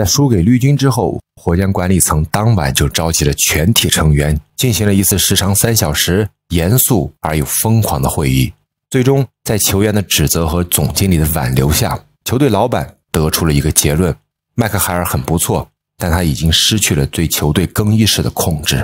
在输给绿军之后，火箭管理层当晚就召集了全体成员，进行了一次时长三小时、严肃而又疯狂的会议。最终，在球员的指责和总经理的挽留下，球队老板得出了一个结论：麦克海尔很不错，但他已经失去了对球队更衣室的控制。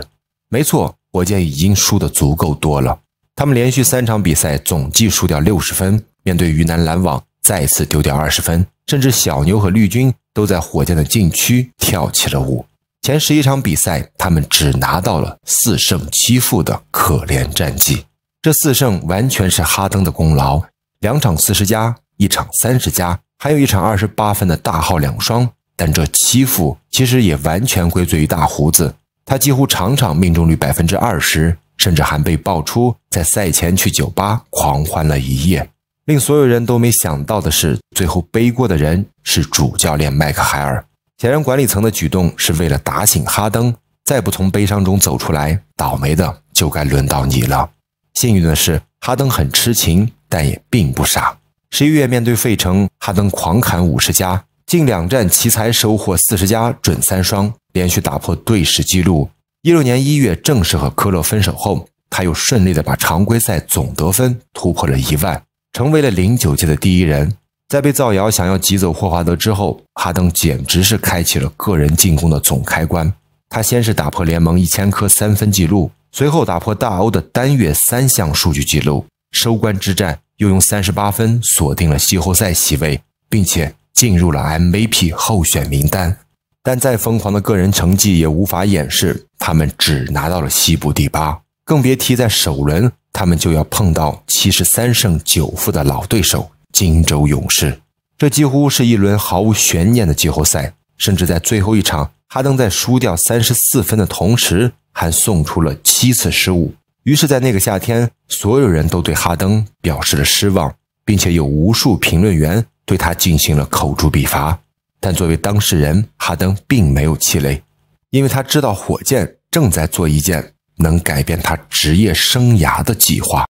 没错，火箭已经输得足够多了。他们连续三场比赛总计输掉六十分，面对鱼腩篮网再次丢掉二十分，甚至小牛和绿军。都在火箭的禁区跳起了舞。前十一场比赛，他们只拿到了四胜七负的可怜战绩。这四胜完全是哈登的功劳，两场四十加，一场三十加，还有一场二十八分的大号两双。但这七负其实也完全归罪于大胡子，他几乎场场命中率百分之二十，甚至还被爆出在赛前去酒吧狂欢了一夜。令所有人都没想到的是，最后背锅的人是主教练麦克海尔。显然，管理层的举动是为了打醒哈登，再不从悲伤中走出来，倒霉的就该轮到你了。幸运的是，哈登很痴情，但也并不傻。十一月面对费城，哈登狂砍五十加，近两战奇才收获四十加准三双，连续打破队史纪录。一六年一月正式和科勒分手后，他又顺利的把常规赛总得分突破了一万。成为了零九届的第一人，在被造谣想要挤走霍华德之后，哈登简直是开启了个人进攻的总开关。他先是打破联盟一千颗三分纪录，随后打破大欧的单月三项数据纪录，收官之战又用三十八分锁定了季后赛席位，并且进入了 MVP 候选名单。但再疯狂的个人成绩也无法掩饰他们只拿到了西部第八，更别提在首轮。他们就要碰到七十三胜九负的老对手金州勇士，这几乎是一轮毫无悬念的季后赛。甚至在最后一场，哈登在输掉三十四分的同时，还送出了七次失误。于是，在那个夏天，所有人都对哈登表示了失望，并且有无数评论员对他进行了口诛笔伐。但作为当事人，哈登并没有气馁，因为他知道火箭正在做一件。能改变他职业生涯的计划。